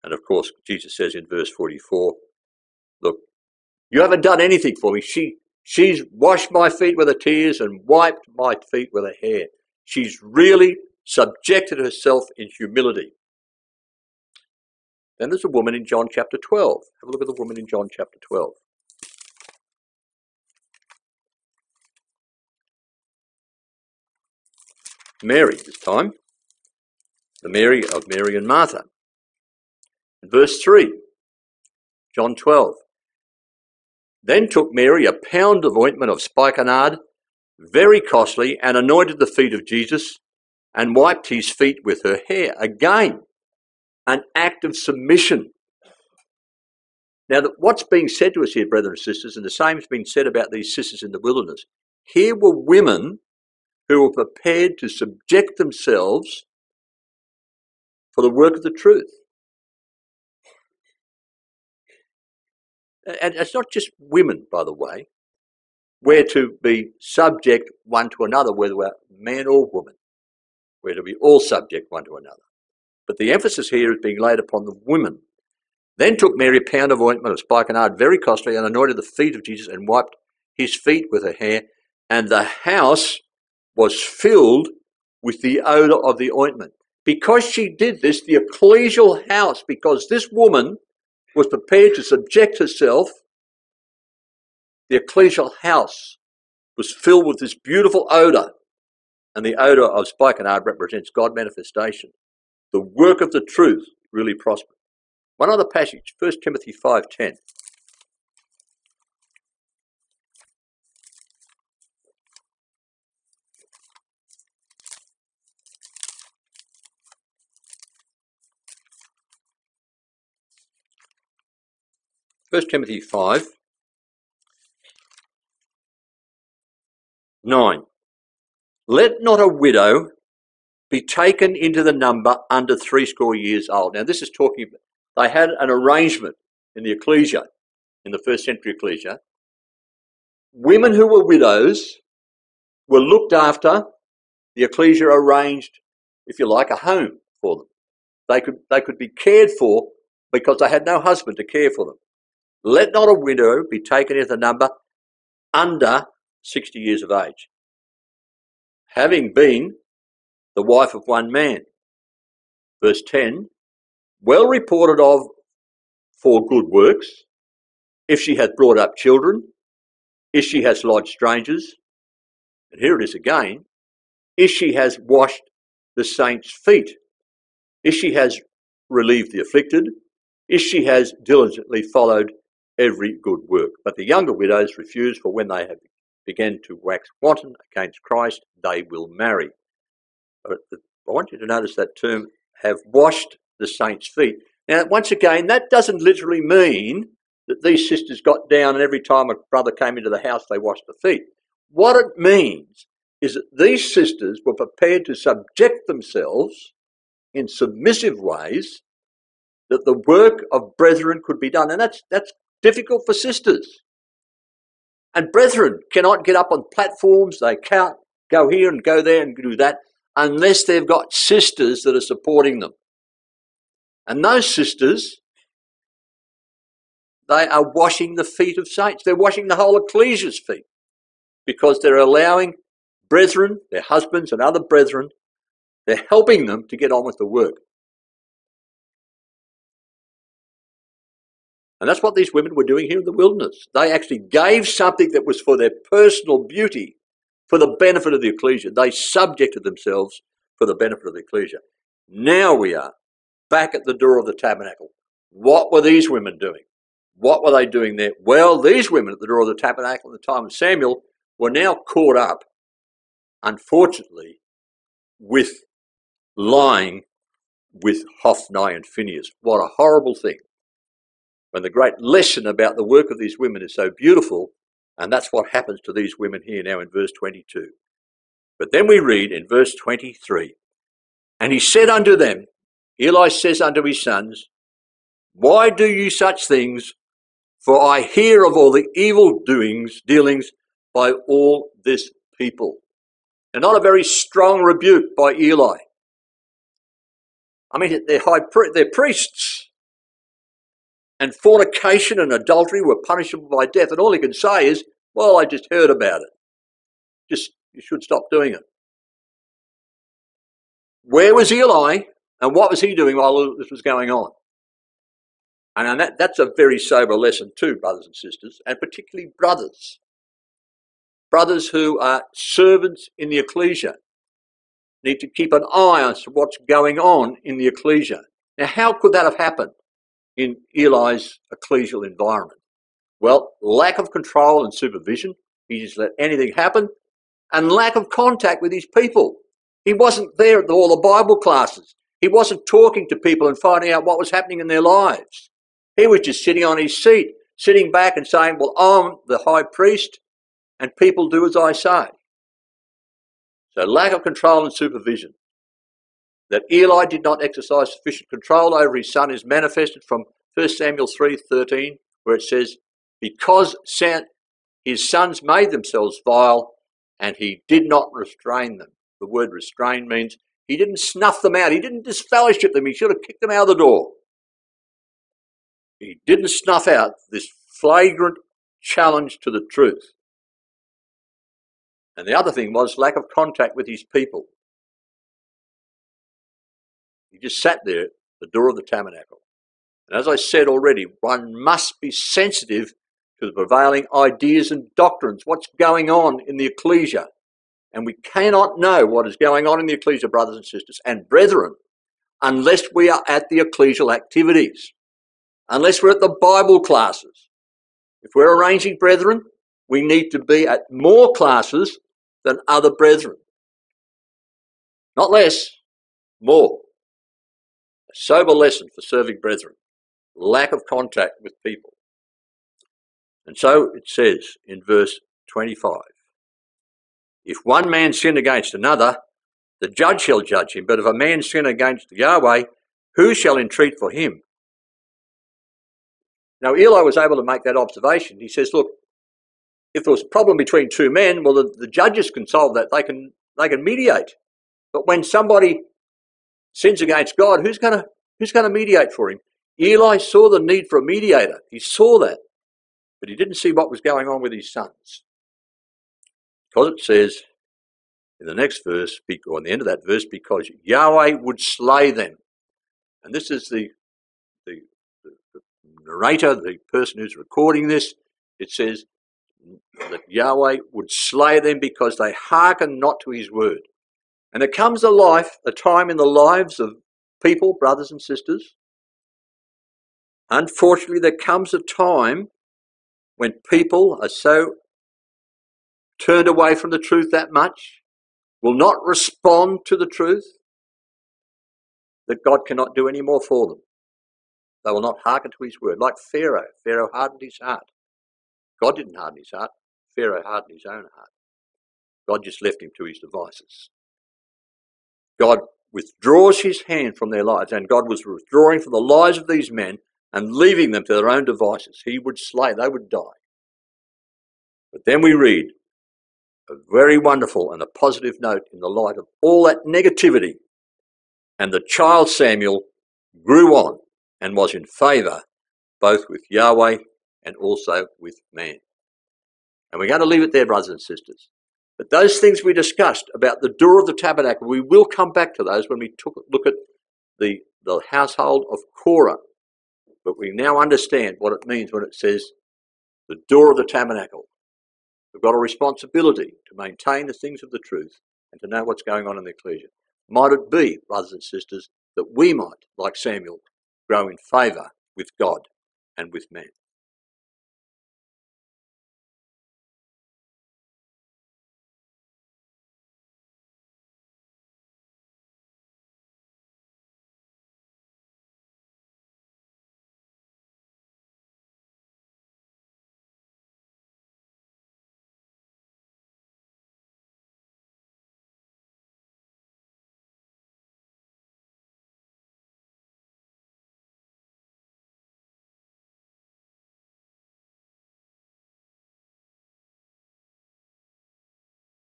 And of course, Jesus says in verse 44, Look, you haven't done anything for me. She, she's washed my feet with her tears and wiped my feet with her hair. She's really subjected herself in humility. Then there's a woman in John chapter 12. Have a look at the woman in John chapter 12. Mary this time, the Mary of Mary and Martha. Verse 3, John 12. Then took Mary a pound of ointment of spikenard, very costly, and anointed the feet of Jesus and wiped his feet with her hair. Again, an act of submission. Now, what's being said to us here, brothers and sisters, and the same has been said about these sisters in the wilderness. Here were women who were prepared to subject themselves for the work of the truth. And it's not just women, by the way. We're to be subject one to another, whether we're man or woman. We're to be all subject one to another. But the emphasis here is being laid upon the women. Then took Mary a pound of ointment of spikenard, very costly, and anointed the feet of Jesus and wiped his feet with her hair. And the house was filled with the odor of the ointment. Because she did this, the ecclesial house, because this woman was prepared to subject herself, the ecclesial house was filled with this beautiful odor. And the odor of spikenard represents God manifestation. The work of the truth really prospered. One other passage, 1 Timothy 5.10. First Timothy 5, 9. Let not a widow be taken into the number under threescore years old. Now, this is talking, they had an arrangement in the ecclesia, in the first century ecclesia. Women who were widows were looked after. The ecclesia arranged, if you like, a home for them. They could, they could be cared for because they had no husband to care for them. Let not a widow be taken into the number under 60 years of age, having been the wife of one man. Verse 10 well reported of for good works, if she hath brought up children, if she has lodged strangers, and here it is again, if she has washed the saints' feet, if she has relieved the afflicted, if she has diligently followed every good work. But the younger widows refuse, for when they have began to wax wanton against Christ, they will marry. I want you to notice that term, have washed the saints' feet. Now, once again, that doesn't literally mean that these sisters got down and every time a brother came into the house, they washed the feet. What it means is that these sisters were prepared to subject themselves in submissive ways that the work of brethren could be done. And that's, that's difficult for sisters. And brethren cannot get up on platforms, they can't go here and go there and do that unless they've got sisters that are supporting them. And those sisters, they are washing the feet of saints. They're washing the whole ecclesia's feet because they're allowing brethren, their husbands and other brethren, they're helping them to get on with the work. And that's what these women were doing here in the wilderness. They actually gave something that was for their personal beauty, for the benefit of the ecclesia. They subjected themselves for the benefit of the ecclesia. Now we are back at the door of the tabernacle. What were these women doing? What were they doing there? Well, these women at the door of the tabernacle at the time of Samuel were now caught up, unfortunately, with lying with Hophni and Phinehas. What a horrible thing when the great lesson about the work of these women is so beautiful, and that's what happens to these women here now in verse 22. But then we read in verse 23 And he said unto them, Eli says unto his sons, Why do you such things? For I hear of all the evil doings, dealings by all this people. And not a very strong rebuke by Eli. I mean, they're, high, they're priests and fornication and adultery were punishable by death. And all he can say is, well, I just heard about it. Just, you should stop doing it. Where was Eli and what was he doing while this was going on? And that, that's a very sober lesson too, brothers and sisters, and particularly brothers. Brothers who are servants in the ecclesia need to keep an eye on what's going on in the ecclesia. Now, how could that have happened? In Eli's ecclesial environment? Well, lack of control and supervision. He just let anything happen. And lack of contact with his people. He wasn't there at all the Bible classes. He wasn't talking to people and finding out what was happening in their lives. He was just sitting on his seat, sitting back and saying, Well, I'm the high priest, and people do as I say. So, lack of control and supervision. That Eli did not exercise sufficient control over his son is manifested from 1 Samuel 3:13, where it says, "Because his sons made themselves vile, and he did not restrain them." The word restrain means he didn't snuff them out. He didn't disfellowship them. He should have kicked them out of the door. He didn't snuff out this flagrant challenge to the truth. And the other thing was lack of contact with his people. Just sat there at the door of the tabernacle. And as I said already, one must be sensitive to the prevailing ideas and doctrines, what's going on in the ecclesia. And we cannot know what is going on in the ecclesia, brothers and sisters and brethren, unless we are at the ecclesial activities, unless we're at the Bible classes. If we're arranging brethren, we need to be at more classes than other brethren. Not less, more. Sober lesson for serving brethren. Lack of contact with people. And so it says in verse 25 If one man sin against another, the judge shall judge him. But if a man sin against Yahweh, who shall entreat for him? Now, Eli was able to make that observation. He says, Look, if there was a problem between two men, well, the, the judges can solve that. They can, they can mediate. But when somebody sins against God, who's going to who's going to mediate for him? Eli saw the need for a mediator. He saw that, but he didn't see what was going on with his sons. Because it says in the next verse, or in the end of that verse, because Yahweh would slay them. And this is the, the, the, the narrator, the person who's recording this. It says that Yahweh would slay them because they hearken not to his word. And there comes a life, a time in the lives of people, brothers and sisters. Unfortunately, there comes a time when people are so turned away from the truth that much, will not respond to the truth, that God cannot do any more for them. They will not hearken to his word. Like Pharaoh. Pharaoh hardened his heart. God didn't harden his heart. Pharaoh hardened his own heart. God just left him to his devices. God withdraws his hand from their lives, and God was withdrawing from the lives of these men and leaving them to their own devices. He would slay, they would die. But then we read a very wonderful and a positive note in the light of all that negativity. And the child Samuel grew on and was in favour both with Yahweh and also with man. And we're going to leave it there, brothers and sisters. But those things we discussed about the door of the tabernacle, we will come back to those when we took, look at the, the household of Korah. But we now understand what it means when it says the door of the tabernacle. We've got a responsibility to maintain the things of the truth and to know what's going on in the ecclesia. Might it be, brothers and sisters, that we might, like Samuel, grow in favour with God and with man.